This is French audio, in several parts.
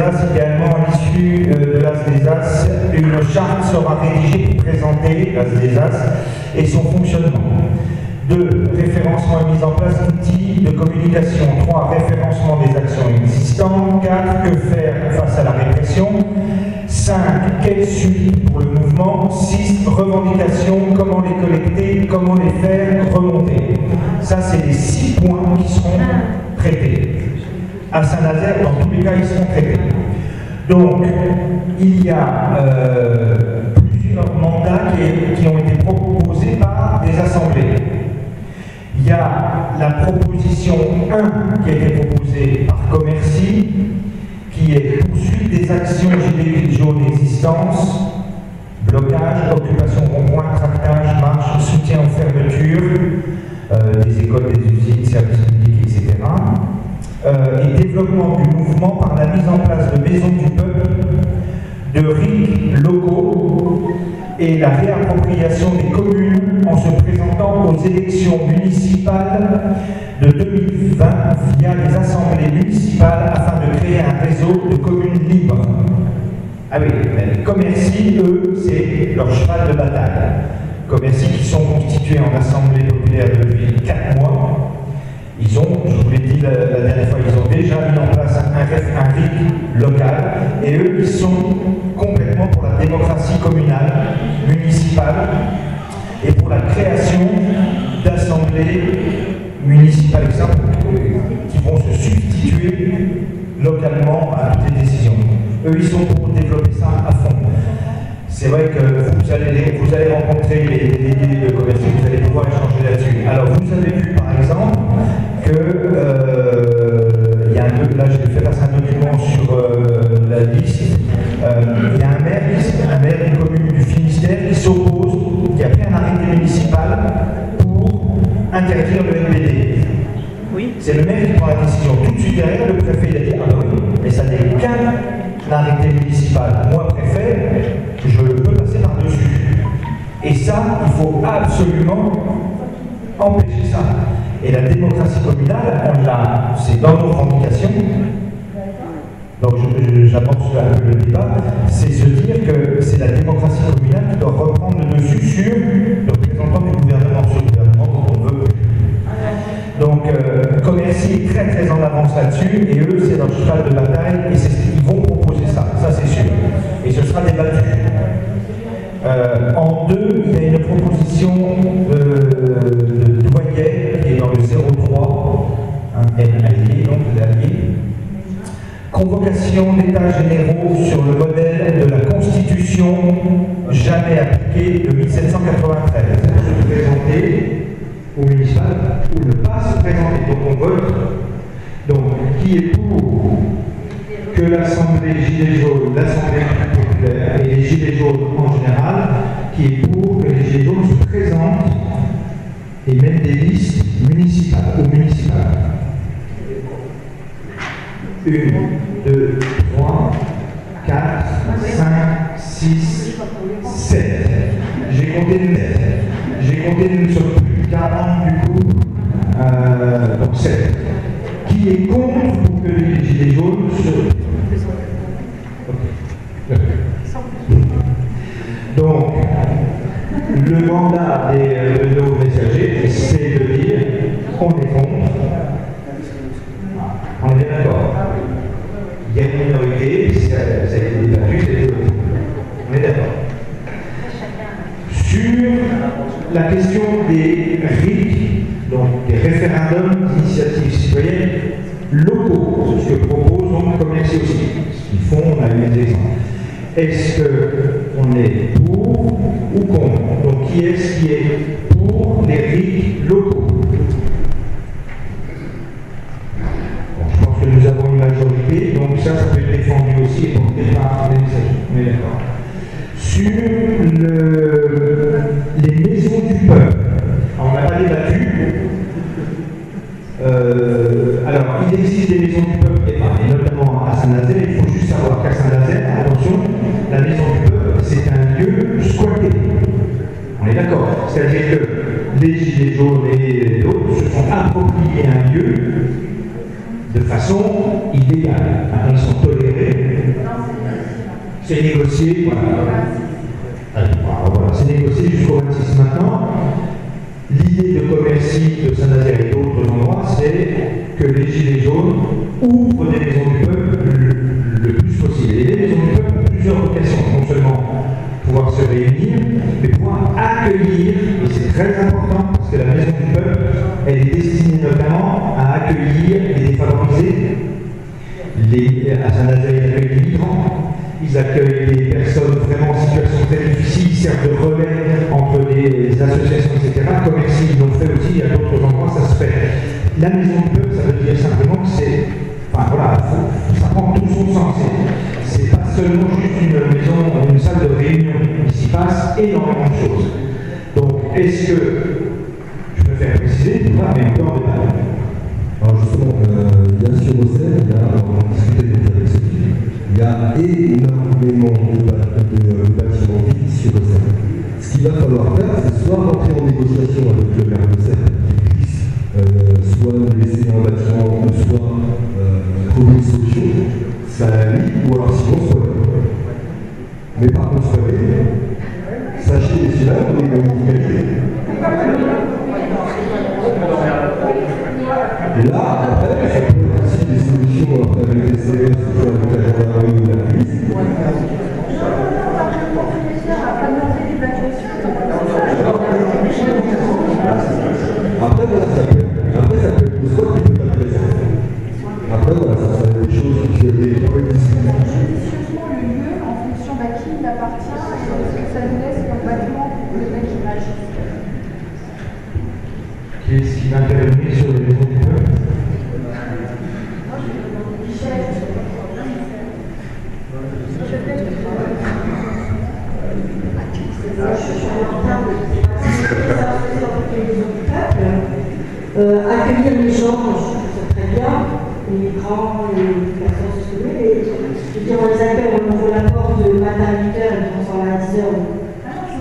As, idéalement à l'issue euh, de l'As des As, une charte sera rédigée pour présenter l'As des As et son fonctionnement. 2. Référencement et mise en place d'outils de communication. 3. Référencement des actions existantes. 4. Que faire face à la répression 5. Quelle suite pour le mouvement 6. Revendications, comment les collecter, comment les faire remonter. Ça, c'est les 6 points qui seront traités à Saint-Nazaire, dans tous les cas, ils seront traités. Donc, il y a euh, plusieurs mandats qui, ont été proposés par des assemblées. Il y a la proposition 1 qui a été proposée par Commercy, qui est poursuite des actions gilets jaunes d'existence, blocage, occupation rond-point, tractage, marche, soutien aux fermetures euh, des écoles, des usines, services publics, etc. Euh, et développement du mouvement par la mise en place de maisons du peuple, de RIC locaux et la réappropriation des communes en se présentant aux élections municipales de 2020 via les assemblées municipales afin de créer un réseau de communes libres. Ah oui, les commercis, eux, c'est leur cheval de bataille. Commercis qui sont constitués en assemblée populaire depuis 4 mois ils ont, je vous l'ai dit la, dernière fois, ils ont déjà mis en place un, un local et eux, ils sont complètement pour la démocratie communale, municipale et pour la création d'assemblées municipales qui vont se substituer localement à toutes les décisions. Eux, ils sont pour développer ça à fond. C'est vrai que vous allez, vous allez rencontrer les délégués de commerce, vous allez pouvoir échanger là-dessus. Moi, préfet, je peux passer par-dessus. Et ça, il faut absolument empêcher ça. Et la démocratie communale, on l'a, c'est dans nos revendications. Donc j'apporte le débat, c'est se dire que c'est la démocratie communale qui doit reprendre le dessus sur le représentant du gouvernement, sur le gouvernement dont on veut. Donc euh, est très très en avance là-dessus, et eux c'est leur cheval de bataille, et ils vont proposer ça, ça Et ce sera débattu. Euh, en deux, il y a une proposition de Doyen dans le 03, un M allié, donc l'allié. Convocation d'états généraux sur le modèle de la Constitution jamais appliquée de 1793. Se présenter au municipal ou ne pas se présenter. Donc on vote. Donc qui est pour? Que l'Assemblée Gilets jaunes, l'Assemblée populaire et les Gilets jaunes en général, qui est pour que les Gilets jaunes se présentent et même des listes municipales ou municipales. Une, deux, trois, quatre, cinq, six, on est contre. On est d'accord. Il y a une minorité, ça, a été débattu, c'est On est d'accord. Sur la question des RIC, donc des référendums d'initiative citoyenne locaux, ce que propose donc Commerce aussi. Ce qu'ils font, on a eu des exemples. Est-ce qu'on Sur le, les maisons du peuple, on n'a pas débattu. Euh, alors, il existe des maisons du peuple, et notamment à Saint-Nazaire, il faut juste savoir qu'à Saint-Nazaire, attention, la maison du peuple, c'est un lieu squatté. On est d'accord C'est-à-dire que les gilets jaunes et d'autres se sont appropriés un lieu de façon tolérés, C'est négocié, voilà. c'est négocié jusqu'au 26 maintenant. L'idée de Commercy, de Saint-Nazaire et d'autres endroits, c'est que les Gilets La maison du peuple, ça veut dire simplement que c'est. Enfin voilà, ça prend tout son sens. C'est pas seulement juste une maison, une salle de réunion. Il s'y passe énormément de choses. Donc, est-ce que. Je préfère préciser, mais encore des Alors justement, euh, bien sûr, au CERF, il y a, on va discuter avec Sophie, il y a énormément de, bâtiments vides sur CERF. Ce qu'il va falloir faire, c'est soit rentrer en négociation avec le maire de les gens, c'est très bien, les migrants, les personnes soutenues, mais je veux dire, on les accueille, on ouvre la porte de matin à 8h et on s'en va à 10h.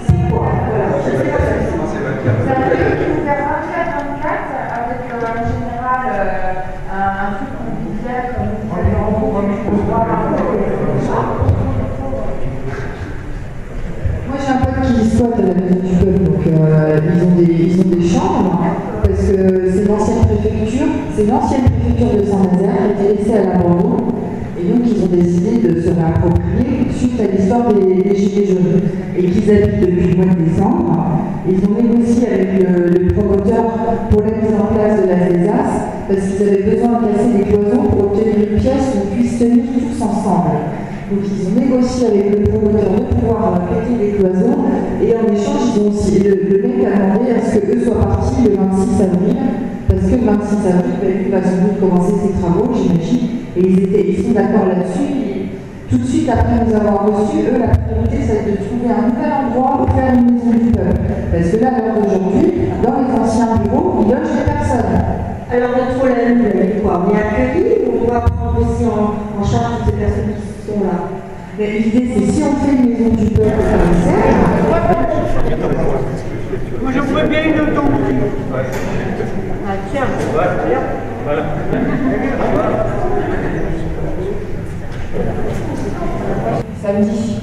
C'est quoi Voilà. Ça veut dire qu'il nous faire 24 24 avec euh, en général euh, un, un truc comme vous en haut, comme je peux voir un peu. Moi j'ai un pote qui squatte à la maison du peuple, donc euh, ils, ont des, ils ont des chambres, parce que c'est l'ancienne préfecture, c'est l'ancienne préfecture de Saint-Nazaire qui a été laissée à l'abandon, et donc ils ont décidé de se réapproprier suite à l'histoire des, Gilets jaunes, et qu'ils habitent depuis le mois de décembre. Ils ont négocié avec le, promoteur pour la mise en place de la Césas, parce qu'ils avaient besoin de casser des cloisons pour obtenir une pièce où on puisse tenir tous ensemble. Donc ils ont négocié avec le promoteur de pouvoir péter les cloisons et en échange, ils ont aussi, le, mec a demandé à ce qu'eux soient partis le 26 avril, que le 26 avril, lui va sans doute commencer ses travaux, j'imagine, et ils, étaient, ils sont d'accord là-dessus. Tout de suite après nous avoir reçus, eux, la priorité, va être de trouver un nouvel endroit pour faire une maison du peuple. Parce que là, d'aujourd'hui, dans les anciens bureaux, ils logent les personnes. Alors notre problème, c'est quoi On est accueillis ou on doit prendre aussi en, en charge toutes ces personnes qui sont là? Mais l'idée, c'est si on fait une maison du peuple comme Moi, je ferais bien une autoroute. Ah tiens, Samedi.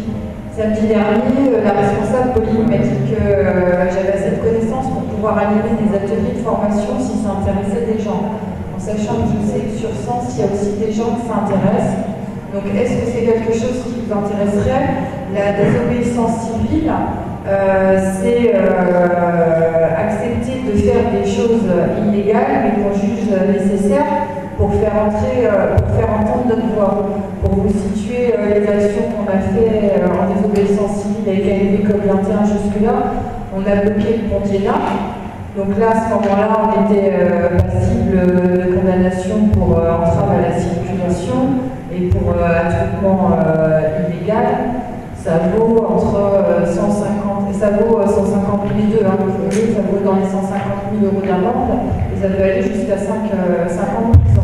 Samedi dernier, euh, la responsable Pauline m'a dit que euh, j'avais assez de connaissances pour pouvoir animer des ateliers de formation si ça intéressait des gens. En sachant que je sais que sur Sens, il y a aussi des gens qui s'intéressent. Donc est-ce que c'est quelque chose qui vous intéresserait La désobéissance civile, euh, c'est euh, accepter de faire des choses illégales, mais qu'on juge nécessaires pour faire entrer, euh, pour faire entendre notre voix. Pour vous situer les actions qu'on a fait euh, en désobéissance civile avec ALV comme 21 jusque-là, on a bloqué le pont. Donc là, à ce moment-là, on était passible de condamnation pour entrave à la circulation et pour euh, attroupement euh, illégal. Ça vaut entre euh, 150, et ça vaut euh, 150 000 les deux, hein, vous voyez, ça vaut dans les 150 000 euros d'amende et ça peut aller jusqu'à 5, euh, 5 ans de prison.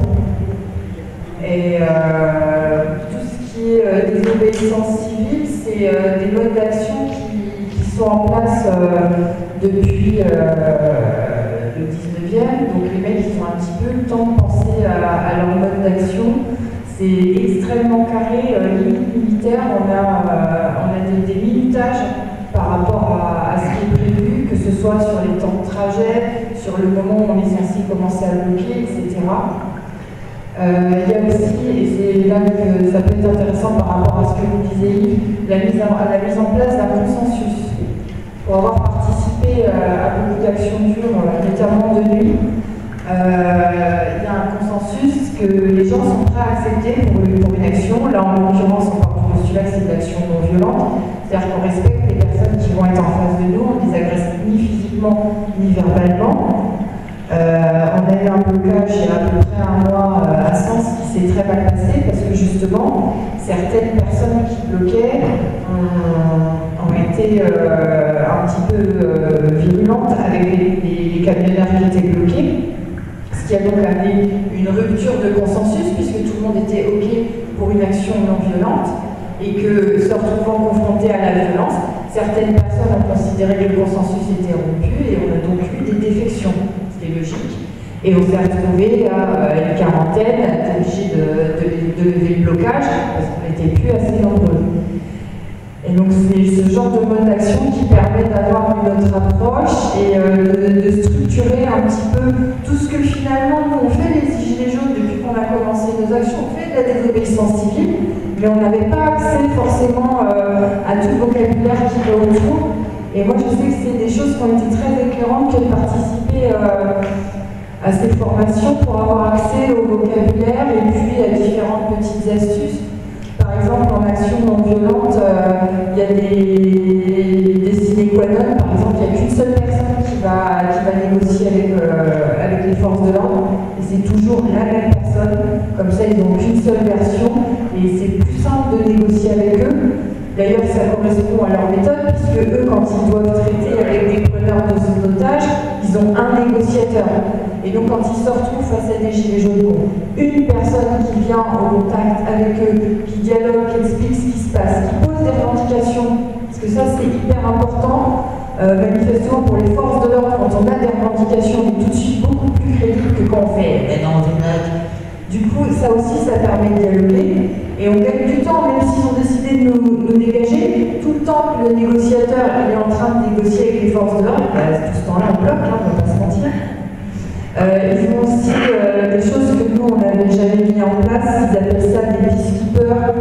Et euh, tout ce qui est euh, désobéissance civile, c'est euh, des modes d'action qui, sont en place euh, depuis euh, le 19e. Donc les mecs, ils ont un petit peu le temps de penser à, à leur mode d'action. C'est extrêmement carré, limite militaire, on a, on a des, minutages par rapport à, ce qui est prévu, que ce soit sur les temps de trajet, sur le moment où on est censé commencer à bloquer, etc. il y a aussi, et c'est là que ça peut être intéressant par rapport à ce que vous disiez, la mise en, la mise en place d'un consensus. Pour avoir participé à beaucoup d'actions dures, notamment de nuit, euh, il y a un consensus que les gens sont prêts à accepter pour, une action. Là, en l'occurrence, on part du postulat que c'est une action non violente. C'est-à-dire qu'on respecte les personnes qui vont être en face de nous, on ne les agresse ni physiquement ni verbalement. Euh, on a eu un blocage il y a à peu près un mois euh, à Sens qui s'est très mal passé parce que justement, certaines personnes qui bloquaient ont, été un petit peu virulentes avec les, les, qui étaient bloqués ce qui a donc amené une rupture de consensus, puisque tout le monde était OK pour une action non violente, et que se retrouvant confronté à la violence, certaines personnes ont considéré que le consensus était rompu, et on a donc eu des défections, c'était logique. Et on s'est retrouvé à euh, une quarantaine, à de lever le blocage, parce qu'on n'était plus assez nombreux. Et donc c'est ce genre de mode d'action qui permet d'avoir une autre approche et euh, de, structurer un petit peu tout ce que finalement nous on fait les Gilets jaunes depuis qu'on a commencé nos actions, on fait de la désobéissance civile, mais on n'avait pas accès forcément euh, à tout le vocabulaire qui va autour. Et moi je sais que c'est des choses qui ont été très éclairantes que de participer euh, à ces formations pour avoir accès au vocabulaire et puis à différentes petites astuces par exemple, en action non violente, de l'ordre, et c'est toujours la même personne. Comme ça, ils n'ont qu'une seule version, et c'est plus simple de négocier avec eux. D'ailleurs, ça correspond à leur méthode, puisque eux, quand ils doivent traiter avec des preneurs de otages, ils ont un négociateur. Et donc, quand ils se retrouvent face à des gilets jaunes, une personne qui vient en contact avec eux, qui dialogue, qui explique ce qui se passe, qui pose des revendications, parce que ça, c'est hyper important. Euh, manifestement, pour les forces de l'ordre, quand on a des revendications, on est tout de suite beaucoup plus crédible que quand on fait Mais non, Du coup, ça aussi, ça permet de dialoguer. Et on gagne du temps, même s'ils ont décidé de nous, dégager, tout le temps que le négociateur est en train de négocier avec les forces de l'ordre, bah, tout ce temps-là, on bloque, hein, on va pas se mentir. Euh, ils font aussi euh, des choses que nous, on n'avait jamais mis en place, ils appellent ça des peacekeepers,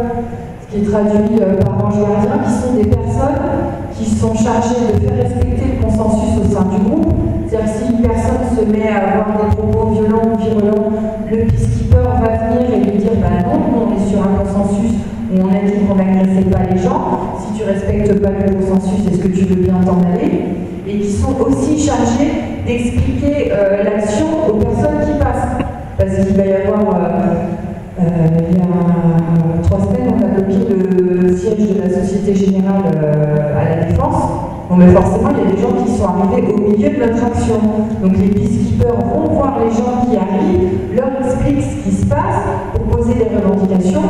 ce qui est traduit par ange gardien, qui sont des personnes qui sont chargées de faire respecter le consensus au sein du groupe. C'est-à-dire que si une personne se met à avoir des propos violents ou virulents, le peacekeeper va venir et lui dire bah non, on est sur un consensus où on a dit qu'on n'agressait pas les gens. Si tu respectes pas le consensus, est-ce que tu veux bien t'en aller? Et qui sont aussi chargés d'expliquer euh, l'action aux personnes qui passent. Parce qu'il va y avoir, euh, euh, il y a trois semaines, le siège de la Société Générale à la Défense. Bon, mais forcément, il y a des gens qui sont arrivés au milieu de notre action. Donc les peacekeepers vont voir les gens qui arrivent, leur expliquent ce qui se passe pour poser des revendications,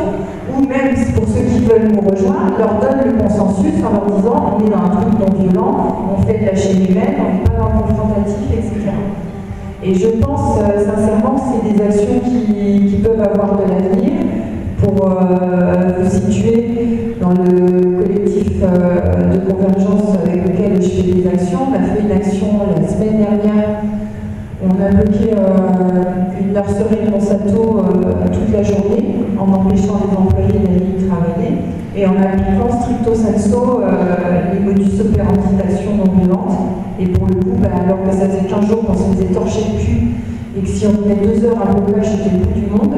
ou même pour ceux qui veulent nous rejoindre, leur donnent le consensus en leur disant on est dans un truc non violent, on fait de la chaîne humaine, on n'est pas dans le confrontatif, etc. Et je pense euh, sincèrement que c'est des actions qui, peuvent avoir de l'avenir pour euh, vous situer dans le collectif euh, de convergence avec lequel je fais des actions. On a fait une action la semaine dernière on a bloqué euh, une nurserie de Monsanto euh, toute la journée en empêchant les employés d'aller travailler et en appliquant stricto sensu euh, les modus operandi d'action non. Et pour le coup, bah, alors que ça faisait 15 jours qu'on se faisait torcher le cul et que si on met deux heures à blocage, c'était le bout du monde,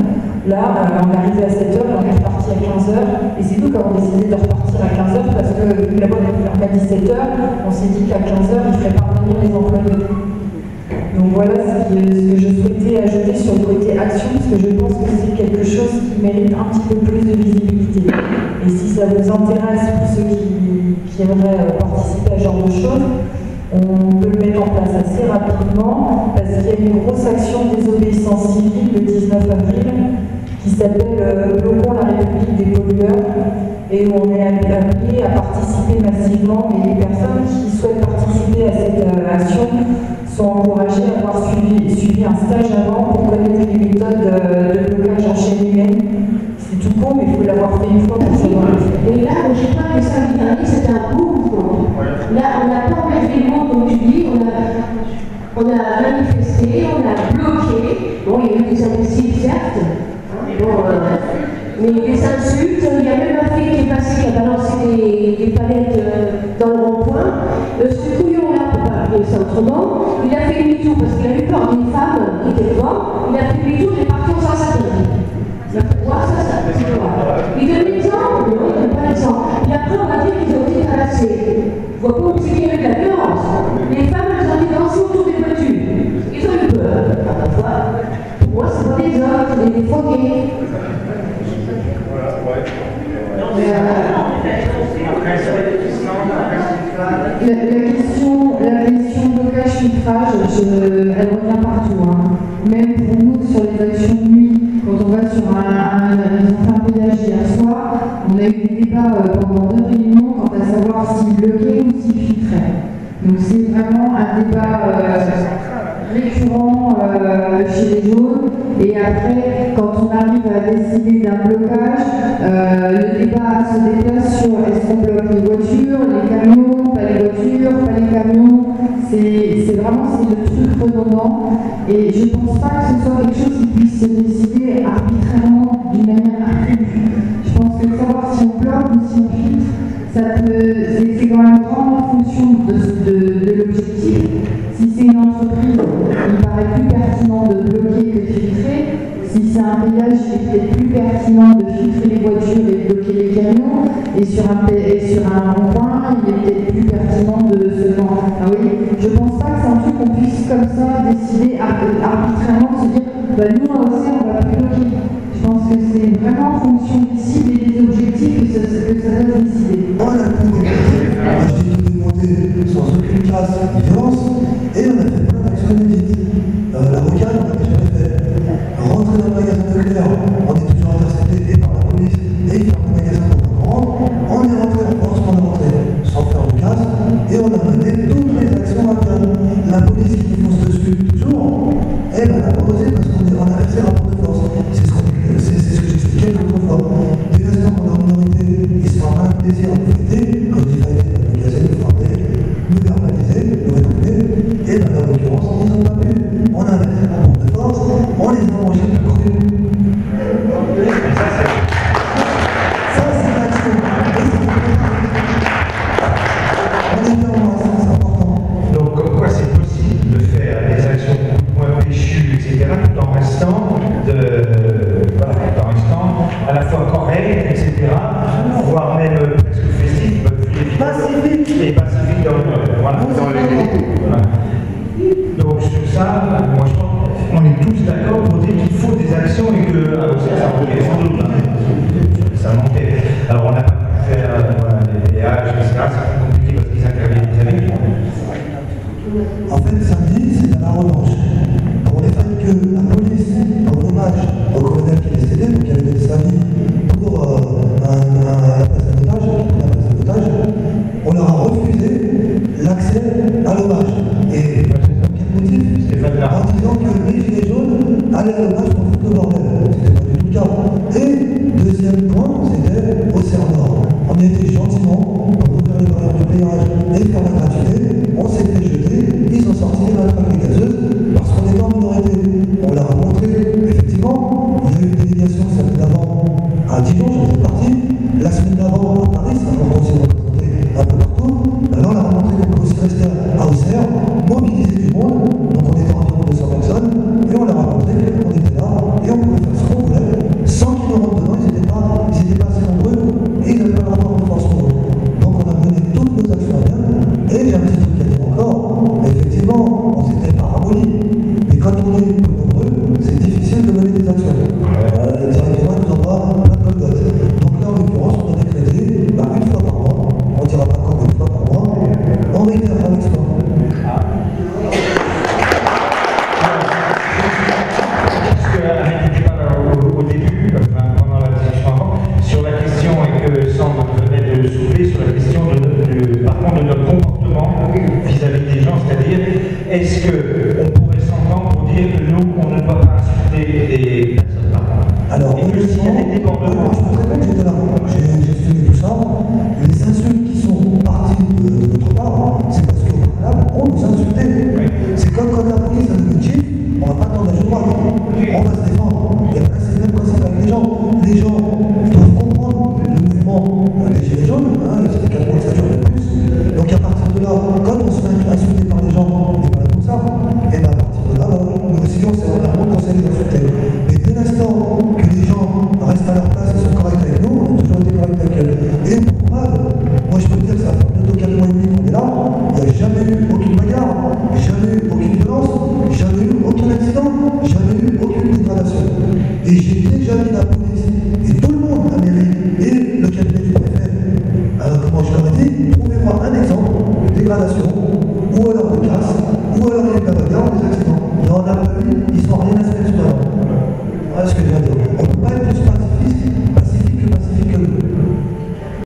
là, on est arrivé à 7 heures, on est reparti à 15 heures, et c'est nous qui avons décidé de repartir à 15 heures parce que la bonne a à 17 heures, on s'est dit qu'à 15 heures, il ne ferait pas venir les employés. Donc voilà ce que, je souhaitais ajouter sur le côté action, parce que je pense que c'est quelque chose qui mérite un petit peu plus de visibilité. Et si ça vous intéresse, pour ceux qui, aimeraient euh, participer à ce genre de choses, on peut le mettre en place assez rapidement, parce qu'il y a une grosse action des obéissances civiles le 19 avril, qui s'appelle euh, Bloquons la République des pollueurs et on est appelé à participer massivement, mais les personnes qui souhaitent participer à cette euh, action sont encouragées à avoir suivi, suivi un stage avant pour connaître les méthodes euh, de blocage en chaîne humaine. C'est tout con, mais il faut l'avoir fait une fois pour ah, savoir Et là, je crois que samedi dernier, c'était un beau mouvement. Là, on n'a pas enlevé le mot, comme tu dis, on a, on a manifesté, on a bloqué. Les femmes elles ont des dansées autour des voitures. Ils ont eu peur, à la fois. Pour moi, ce n'est pas des hommes, c'est des froquets. La question de cache-filage, elle revient partout. Hein. Même pour nous, sur les actions nuit, quand on va sur un. chez les jaunes. Et après, quand on arrive à décider d'un blocage, euh, le débat se déplace sur est-ce qu'on bloque les voitures, les camions, pas les voitures, pas les camions? C'est vraiment le truc redondant. Et je ne pense pas que ce soit quelque chose qui puisse se décider arbitrairement d'une manière arbitraire. Je pense que savoir si on bloque ou si on filtre, ça peut, c'est quand même vraiment en fonction de l'objectif. Si c'est une entreprise de bloquer que de filtrer. Si c'est un péage, c'est peut-être plus pertinent de filtrer les voitures et de bloquer les camions. Et sur un, et sur un rond-point, il est peut-être plus pertinent de se vendre. Ah oui, je pense pas que c'est un truc qu'on puisse comme ça décider arbitrairement de se dire bah, nous, à Océan, on va plus bloquer. Je pense que c'est vraiment en fonction des cibles et des objectifs que ça, que ça décider. Sans aucune.